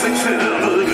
six in the